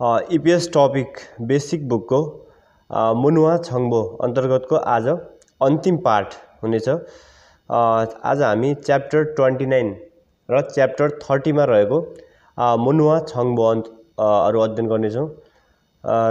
EPS topic basic बुकको मुनुवा छङ्बो अन्तर्गतको आज अन्तिम पाठ हुनेछ। आज हामी च्याप्टर ट्वेन्टी नाइन र च्याप्टर थर्टीमा रहेको मुनुवा छङ्बो अन्त अरू अध्ययन गर्नेछौँ।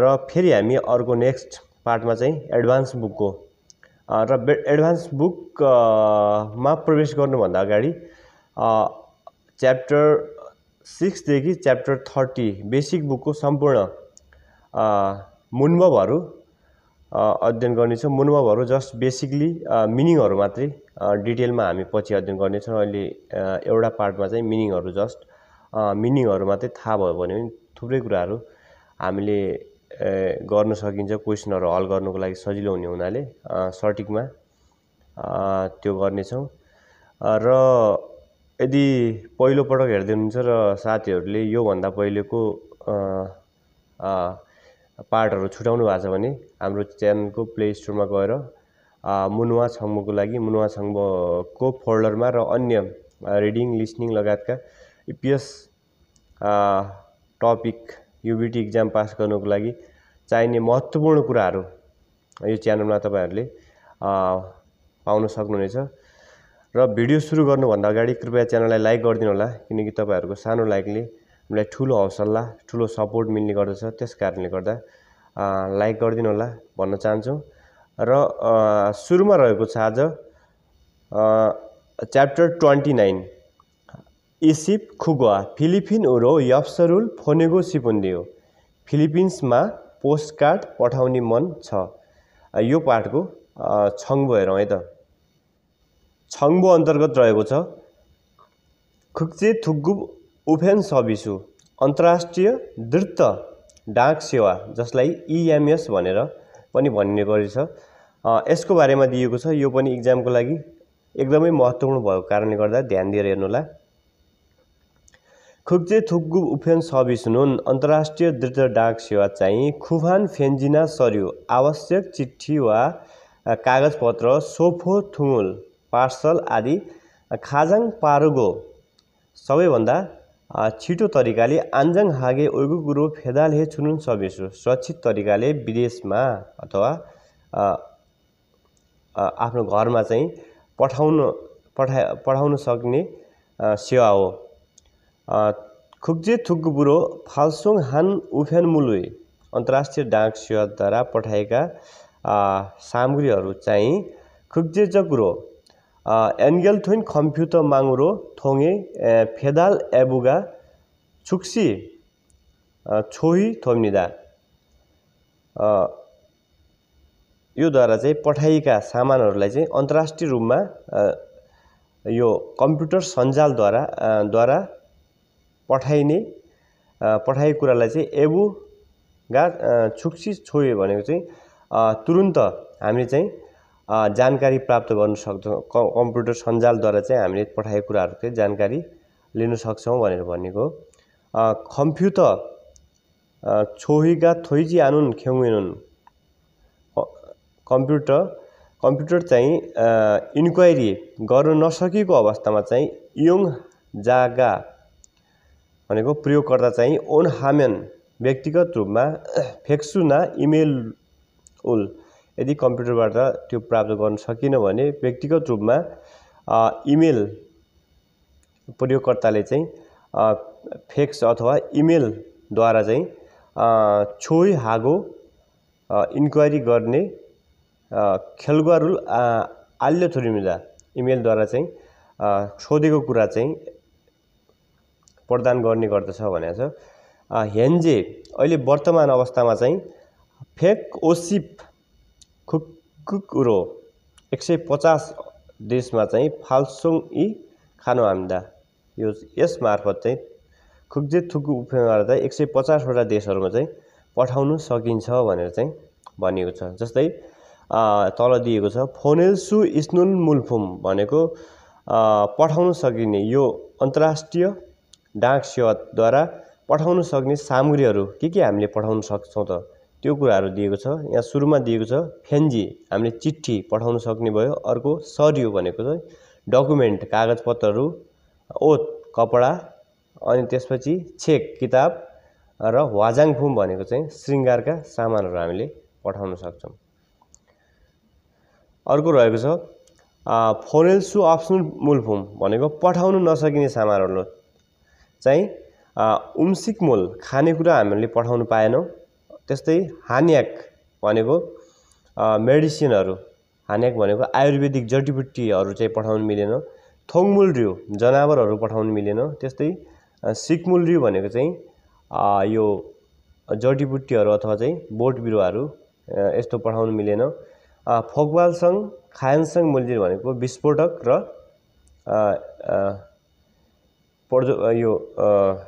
र फेरि हामी अर्को नेक्स्ट पार्टमा चाहिँ एडभान्स बुकको र एडभान्स बुकमा प्रवेश गर्नुभन्दा अगाडि च्याप्टर सिक्सदेखि च्याप्टर थर्टी बेसिक बुकको सम्पूर्ण मुन्वहरू अध्ययन गर्नेछौँ। मुन्वहरू जस्ट बेसिकली मिनिङहरू मात्रै डिटेलमा हामी पछि अध्ययन गर्नेछौँ। अहिले एउटा पार्टमा चाहिँ मिनिङहरू जस्ट मिनिङहरू मात्रै थाहा भयो भने थुप्रै कुराहरू हामीले गर्न सकिन्छ। क्वेसनहरू हल गर्नुको लागि सजिलो हुने हुनाले सटिकमा त्यो गर्नेछौँ। र यदि पहिलोपटक हेर्दै हुनुहुन्छ र साथीहरूले योभन्दा पहिलेको पार्टहरू छुट्याउनु भएको छ भने हाम्रो च्यानलको प्ले स्टोरमा गएर मुनुवा छङ्बोको लागि मुनुवा छङ्बोको फोल्डरमा र अन्य रिडिङ लिसनिङ लगायतका EPS TOPIK UBT exam pass गर्नुको लागि चाहिने महत्त्वपूर्ण कुराहरू यो च्यानलमा तपाईँहरूले पाउन सक्नुहुनेछ। र भिडियो सुरु गर्नुभन्दा अगाडि कृपया च्यानललाई लाइक गरिदिनु होला किनकि तपाईँहरूको सानो लाइकले हामीलाई ठुलो हौसला ठुलो सपोर्ट मिल्ने गर्दछ। त्यस कारणले गर्दा लाइक गरिदिनु होला भन्न चाहन्छौँ। र सुरुमा रहेको छ आज च्याप्टर ट्वेन्टी नाइन। इसिप खुगुवा फिलिपिन उरो यप्सरुल फोनेगो सिपुन्दियो फिलिपिन्समा पोस्टकार्ड पठाउने मन छ। यो पाठको छङ्गो हेरौँ है त। छङ्बो अन्तर्गत रहेको छ खुक्चे थुग्गु उफेन सबिसु अन्तर्राष्ट्रिय द्रुत डाक सेवा जसलाई इएमएस भनेर पनि भन्ने गरेछ यसको बारेमा दिएको छ यो पनि इक्जामको लागि एकदमै महत्त्वपूर्ण भएको कारणले गर्दा ध्यान दिएर हेर्नुहोला खुक्चे थुग्गु उफेन सबिसुनुन अन्तर्राष्ट्रिय द्रुत डाक सेवा चाहिँ खुफान फेन्जिना सर्यो आवश्यक चिठी वा कागजपत्र सोफो थुमुल पार्सल आदि खाजाङ पारुगो सबैभन्दा छिटो तरिकाले आन्जाङ हागे फेदाले छुनुन सकेछु। सुरक्षित तरिकाले विदेशमा अथवा आफ्नो घरमा चाहिँ पठाउन पठा पठाउन सक्ने सेवा हो। खुक्जे थुक्बुरो फाल्सोङ हान उफेन मुलुई अन्तर्राष्ट्रिय डाक सेवाद्वारा पठाएका सामग्रीहरू चाहिँ खुक्जे जगुरो एन्गेलथोइन कम्प्युटर माङ्रो थोङे फेदाल एबुगा छुक्सी छोही थोम्निदा योद्वारा चाहिँ पठाइएका सामानहरूलाई चाहिँ अन्तर्राष्ट्रिय रूपमा यो कम्प्युटर सञ्जालद्वारा द्वारा पठाइने पठाइएको कुरालाई चाहिँ एबुगा छुक्सी छोए भनेको चाहिँ तुरुन्त हामीले चाहिँ जानकारी प्राप्त गर्न सक्छौँ। कम्प्युटर सञ्जालद्वारा चाहिँ हामीले पठाएको कुराहरू चाहिँ जानकारी लिन सक्छौँ भनेर भनेको कम्प्युटर छोहिगा थोइजी आनुन खेउनुन कम्प्युटर कम्प्युटर चाहिँ इन्क्वायरी गर्न नसकेको अवस्थामा चाहिँ योङ जागा भनेको प्रयोगकर्ता चाहिँ ओन हामेन व्यक्तिगत रूपमा फेक्सुना इमेल उल यदि कम्प्युटरबाट त्यो प्राप्त गर्न सकिन भने व्यक्तिगत रूपमा इमेल प्रयोगकर्ताले चाहिँ फेक्स अथवा इमेलद्वारा चाहिँ छोइ हागो इन्क्वायरी गर्ने खेलगुवारुल आल्य थोरिमिदा इमेलद्वारा चाहिँ सोधेको कुरा चाहिँ प्रदान गर्ने गर्दछ भनेको छ। हेन्जे अहिले वर्तमान अवस्थामा चाहिँ फेक ओसिप खुकुरो एक सय पचास देशमा चाहिँ फाल्सोङ इ खानु हामीदा यो यस मार्फत चाहिँ खुक्जे थुकु उफेन गर्दा एक सय पचासवटा देशहरूमा चाहिँ पठाउनु सकिन्छ भनेर चाहिँ भनिएको छ। जस्तै तल दिएको छ फोनेल्सु इस्नुन मुल्फुम भनेको पठाउन सकिने यो अन्तर्राष्ट्रिय डाक सेवाद्वारा पठाउन सक्ने सामग्रीहरू के के हामीले पठाउन सक्छौँ त? त्यो कुराहरू दिएको छ। यहाँ सुरुमा दिएको छ फेन्जी हामीले चिठी पठाउन सक्ने भयो। अर्को सरियो भनेको चाहिँ डकुमेन्ट कागजपत्रहरू ओत कपडा अनि त्यसपछि चेक किताब र वाजाङफुम भनेको चाहिँ शृङ्गारका सामानहरू हामीले पठाउन सक्छौँ। अर्को रहेको छ फोरेल्सु अप्सनल मूलफुम भनेको पठाउनु नसकिने सामानहरू चाहिँ उम्सिक मूल खानेकुरा हामीले पठाउनु पाएनौँ। त्यस्तै हानियाक भनेको मेडिसिनहरू हानियाक भनेको आयुर्वेदिक जडीबुट्टीहरू चाहिँ पठाउनु मिलेन थोङमुलड्यु जनावरहरू पठाउनु मिलेन त्यस्तै सिकमुलड्यु भनेको चाहिँ यो जडीबुट्टीहरू अथवा चाहिँ बोट बिरुवाहरू यस्तो पठाउनु मिलेन। फोकवालसङ खायनसङ मूल्य भनेको विस्फोटक र पर्जो यो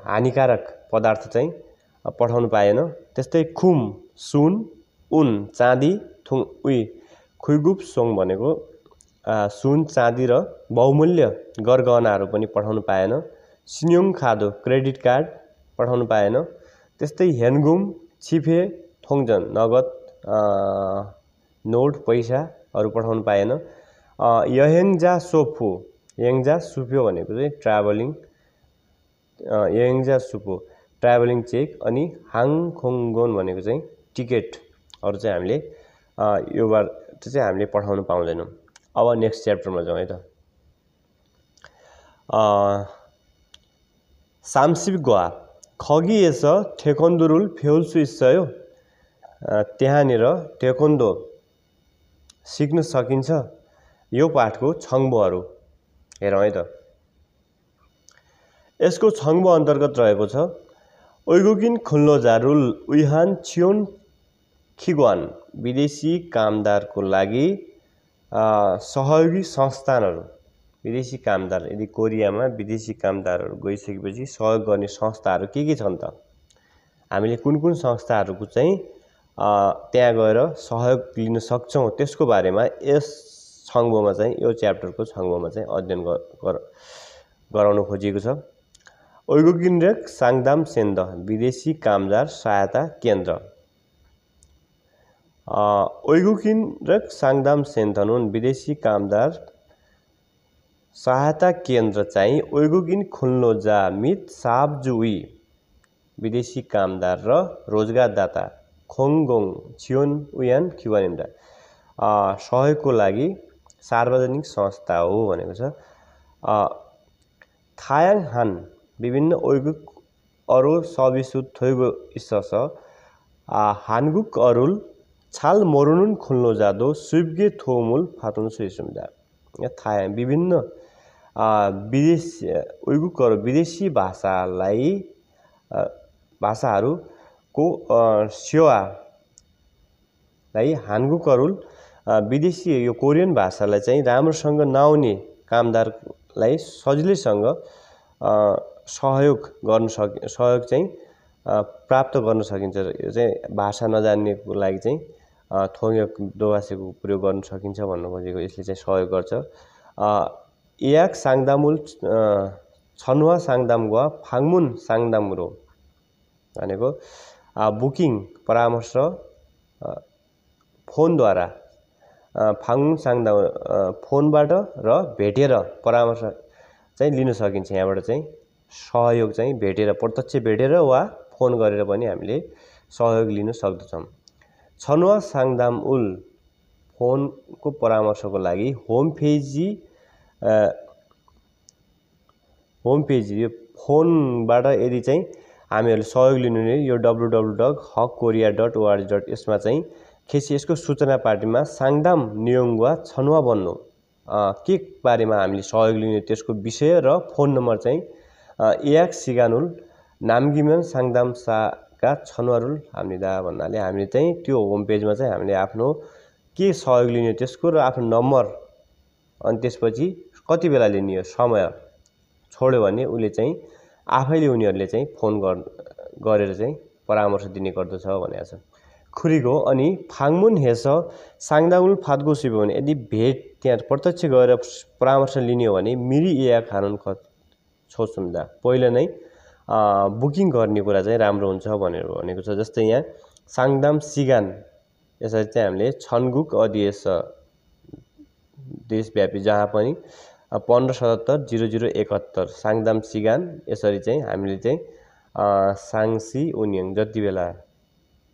हानिकारक पदार्थ चाहिँ पठाउनु पाएन। त्यस्तै खुम सुन उन चाँदी थुङ उही खुइगुप सोङ भनेको सुन चाँदी र बहुमूल्य गरगहनाहरू पनि पठाउनु पाएन। सिन्योङ खादो क्रेडिट कार्ड पठाउनु पाएन। त्यस्तै हेनगुम छिफे थोङजन नगद नोट पैसाहरू पठाउनु पाएन। यहेङ्जा सोफु यङजा सुफ्यो भनेको चाहिँ ट्राभलिङ यङजा सुपो ट्राभलिङ चेक अनि हाङखोङगोन भनेको चाहिँ टिकटहरू चाहिँ हामीले यो बार चाहिँ हामीले पठाउनु पाउँदैनौँ। अब नेक्स्ट च्याप्टरमा जाउँ है त। सामसिप गोवा। खगी यस ठेकन्दुरुल फेउल्सु इस्सयो त्यहाँनिर टेकोन्डो सिक्न सकिन्छ। यो पाठको छङ्बोहरू हेरौँ है त। यसको छङ्बो अन्तर्गत रहेको छ। ओइगुकिन खुल्लोजा रुल उइहान छियोन खिग्वान विदेशी कामदारको लागि सहयोगी संस्थानहरू। विदेशी कामदार यदि कोरियामा विदेशी कामदारहरू गइसकेपछि सहयोग गर्ने संस्थाहरू के के छन् त? हामीले कुन कुन संस्थाहरूको चाहिँ त्यहाँ गएर सहयोग लिन सक्छौँ त्यसको बारेमा यस छङ्गोमा चाहिँ यो च्याप्टरको छङ्गोमा चाहिँ अध्ययन गराउन खोजिएको छ। ओइगोकिनरेक साङदाम सेन्द विदेशी कामदार सहायता केन्द्र ओइगुकिन साङदाम सेन्थनुन विदेशी कामदार सहायता केन्द्र चाहिँ ओइगुकिन खुल्लोजा मित साबजुई विदेशी कामदार र रोजगारदाता खोङगोङ छियोन उयान क्युवानिम्डा सहयोगको लागि सार्वजनिक संस्था हो भनेको छ थायाङ हान विभिन्न ओइगुक अरू सबिसु थोइगो इस हानगुक अरुल छाल मरुनुन खुल्नु जादो सुइबगे थोमुल फातुन सुइसुम्दा थाया विभिन्न विदेश उइगुकहरू विदेशी भाषालाई भाषाहरू को सेवालाई हानगुकरुल विदेशी यो कोरियन भाषालाई चाहिँ राम्रोसँग नआउने कामदारलाई सजिलैसँग सहयोग गर्न सक सहयोग चाहिँ प्राप्त गर्न सकिन्छ यो चाहिँ भाषा नजान्नेको लागि चाहिँ थोङ्यक दोभाषेको प्रयोग गर्न सकिन्छ भन्नु खोजेको यसले चाहिँ सहयोग गर्छ। याक साङदामुल छनुवा साङदाम फाङमुन साङदाम भनेको बुकिङ परामर्श फोनद्वारा फाङ साङ्दा फोनबाट र भेटेर परामर्श चाहिँ लिन सकिन्छ यहाँबाट चाहिँ। सहयोग चाहिँ भेटेर प्रत्यक्ष भेटेर वा फोन गरेर पनि हामीले सहयोग लिन सक्दछौँ। छनुवा साङदाम उल फोनको परामर्शको लागि होम पेजी होम पेज यो फोनबाट यदि चाहिँ हामीहरूले सहयोग लिनु नै यो डब्लु डब्लु डट हक कोरिया डट ओआरजी डट यसमा चाहिँ खेसी यसको सूचना पार्टीमा साङदाम नियोङ्वा छनुवा बन्नु के बारेमा हामीले सहयोग लिने त्यसको विषय र फोन नम्बर चाहिँ एयाक सिगानुल नामगिमन साङदाम साका छनुवारुल हामीले दा भन्नाले हामीले चाहिँ त्यो होम पेजमा चाहिँ हामीले आफ्नो के सहयोग लिने त्यसको र आफ्नो नम्बर अनि त्यसपछि कति बेला लिने समय छोड्यो भने उसले चाहिँ आफैले उनीहरूले चाहिँ फोन गरेर चाहिँ परामर्श दिने गर्दछ भनेको छ। खुरीको अनि फाङमुन हेस साङदामुल फातगो सिप्यो भने यदि भेट त्यहाँ प्रत्यक्ष गएर परामर्श लिने हो भने मिरी या खानुन ख छोसुम्दा पहिला नै बुकिङ गर्ने कुरा चाहिँ राम्रो हुन्छ भनेर भनेको छ। जस्तै यहाँ साङदाम सिगान यसरी चाहिँ हामीले छनगुक अधिएस देशव्यापी जहाँ पनि पन्ध्र सतहत्तर जिरो जिरो एकहत्तर साङदाम सिगान यसरी चाहिँ हामीले चाहिँ साङसी उनियङ जति बेला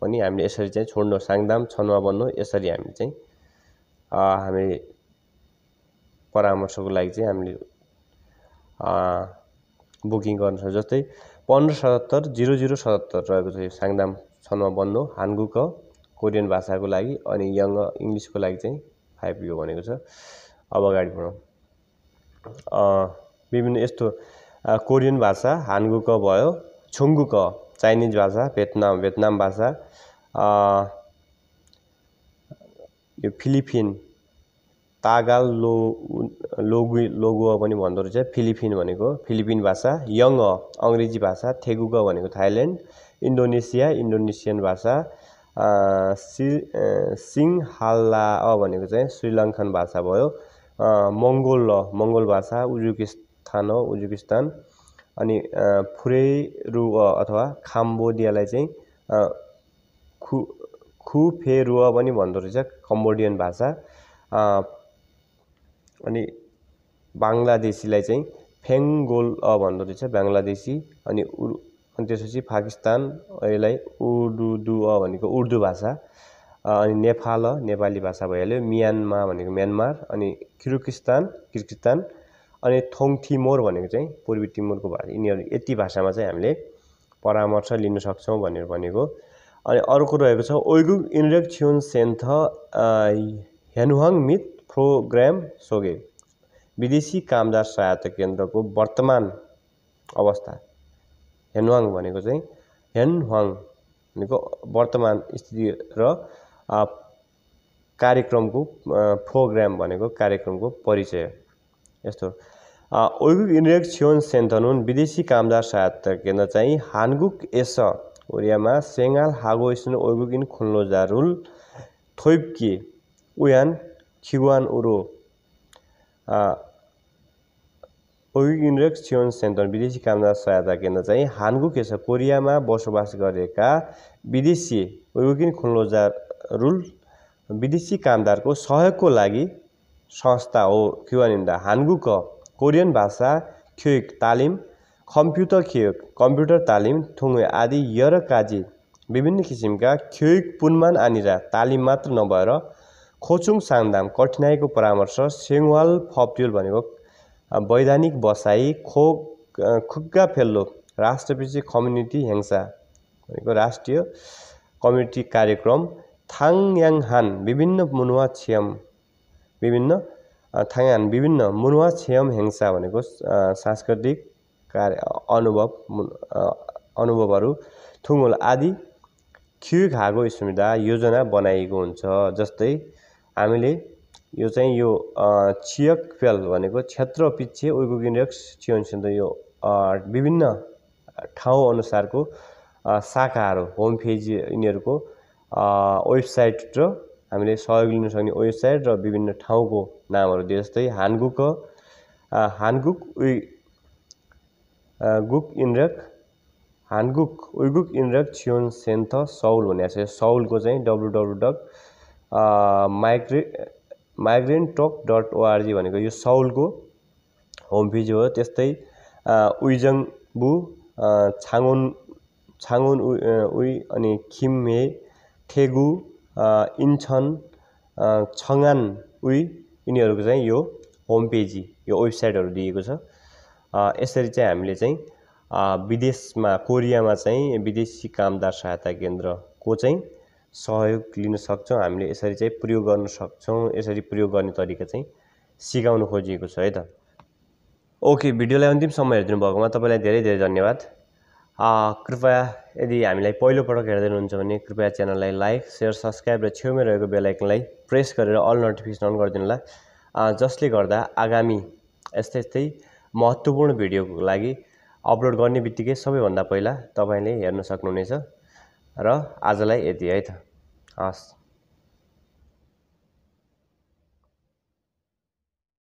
पनि हामीले यसरी चाहिँ छोड्नु साङदाम छनुवा बन्नु यसरी हामी चाहिँ हामी परामर्शको लागि चाहिँ हामीले बुकिङ गर्न सक्छौँ जस्तै पन्ध्र सतहत्तर जिरो जिरो सतहत्तर रहेको छ यो साङदाम छनुवा बन्नु हान्गुक कोरियन भाषाको लागि अनि यङ इङ्ग्लिसको लागि चाहिँ फाइभ यो भनेको छ अब अगाडि बढौँ विभिन्न यस्तो कोरियन भाषा हान्गुक भयो छुङ्गुक चाइनिज भाषा भेटनाम भेटनाम भाषा यो फिलिपिन तागाल लो लोगु लोगुवा पनि भन्दो रहेछ। फिलिपिन भनेको फिलिपिन भाषा। यङ अङ्ग्रेजी भाषा। थेगुग भनेको थाइल्यान्ड। इन्डोनेसिया इन्डोनेसियन भाषा। सि सिङहाल्ला भनेको चाहिँ श्रीलङ्कन भाषा भयो। मङ्गोल मङ्गोल भाषा उजुकिस्तान हो उजुकिस्तान। अनि फुरेरु अथवा खाम्बोडियालाई चाहिँ खु खुफेरुवा पनि भन्दो रहेछ। कम्बोडियन भाषा। अनि बङ्गलादेशीलाई चाहिँ फेङ्गोल भन्दो रहेछ बङ्गलादेशी अनि उर् अनि त्यसपछि पाकिस्तान यसलाई उर्दु भनेको उर्दू भाषा अनि नेपाल नेपाली भाषा भइहाल्यो म्यानमा भनेको म्यानमार अनि किर्गिस्तान किर्गिस्तान अनि थोङथिमोर भनेको चाहिँ पूर्वी तिमोरको भाषा यिनीहरू यति भाषामा चाहिँ हामीले परामर्श लिन सक्छौँ भनेर भनेको। अनि अर्को रहेको छ ओइगुक इन्रेक सेन्थ हेनुहाङ मिथ प्रोग्राम सोगे। विदेशी कामदार सहायता केन्द्रको वर्तमान अवस्था हेनवाङ भनेको चाहिँ हेनवाङ भनेको वर्तमान स्थिति र कार्यक्रमको प्रोग्राम भनेको कार्यक्रमको परिचय। यस्तो। ओइगुक इन्डेक्स छियोन सेन्थनुन विदेशी कामदार सहायता केन्द्र चाहिँ हानगुक एस कोरियामा सेङ्गाल हागो स्टन ओइगुक इन खुल्लोजारुल थोइपकी उयान खिवान उरो ओयुइनरेक्स छियोन सेन्टर विदेशी कामदार सहायता केन्द्र चाहिँ हान्गुकेस कोरियामा बसोबास गरेका विदेशी ओयुगिन खुल्लोजा रुल विदेशी कामदारको सहयोगको लागि संस्था हो क्युवानिन्दा हान्गुक कोरियन भाषा खेक तालिम कम्प्युटर खेक कम्प्युटर तालिम थुङ्गे आदि यर काजी विभिन्न किसिमका खेक पुनमान आनिरा तालिम मात्र नभएर खोचुङ साङदाम कठिनाइको परामर्श सेङवाल फप्ट्युल भनेको वैधानिक बसाइ खो खुग्गा फेल्लो राष्ट्रपिछे कम्युनिटी हेङ्सा भनेको राष्ट्रिय कम्युनिटी कार्यक्रम थाङयाङहान विभिन्न मुनुवा छेम विभिन्न थाङयान विभिन्न मुनुवा छेम हेङ्सा भनेको सांस्कृतिक कार्य अनुभव अनुभवहरू थुङ्गोल आदि घागो स्मृति योजना बनाइएको हुन्छ जस्तै हामीले यो चाहिँ यो फेल भनेको क्षेत्र पिच्छे उइगुगिनेक्स चियोन्सिन्द यो विभिन्न ठाउँ अनुसारको शाखाहरू होम पेज यिनीहरूको वेबसाइट र हामीले सहयोग लिन सक्ने वेबसाइट र विभिन्न ठाउँको नामहरू दिए जस्तै हानगुक हानगुक उइ गुक इनरेक हानगुक उइगुक इनरेक छियोन सेन्थ सौल भनेको छ सौलको चाहिँ W W dot migra migrant talk dot ORG भनेको यो सौलको होम पेज हो। त्यस्तै उइजङबु छाङोन छाङोन उइ अनि खिम्हे थेगु इन्छन छङान उइ यिनीहरूको चाहिँ यो होम पेजी यो वेबसाइटहरू दिएको छ। यसरी चाहिँ हामीले चाहिँ विदेशमा कोरियामा चाहिँ विदेशी कामदार सहायता केन्द्रको चाहिँ सहयोग लिन सक्छौँ हामीले यसरी चाहिँ प्रयोग गर्न सक्छौँ यसरी प्रयोग गर्ने तरिका चाहिँ सिकाउनु खोजिएको छ है त? ओके भिडियोलाई अन्तिमसम्म हेरिदिनु भएकोमा तपाईँलाई धेरै धेरै धन्यवाद। कृपया यदि हामीलाई पहिलोपटक हेर्दै हुनुहुन्छ भने कृपया च्यानललाई लाइक सेयर सब्सक्राइब र छेउमै रहेको बेलायकनलाई प्रेस गरेर अल नोटिफिकेसन अन गरिदिनु होला जसले गर्दा आगामी यस्तै यस्तै महत्त्वपूर्ण भिडियोको लागि अपलोड गर्ने बित्तिकै सबैभन्दा पहिला तपाईँले हेर्न सक्नुहुनेछ र आजलाई यति है त? हस्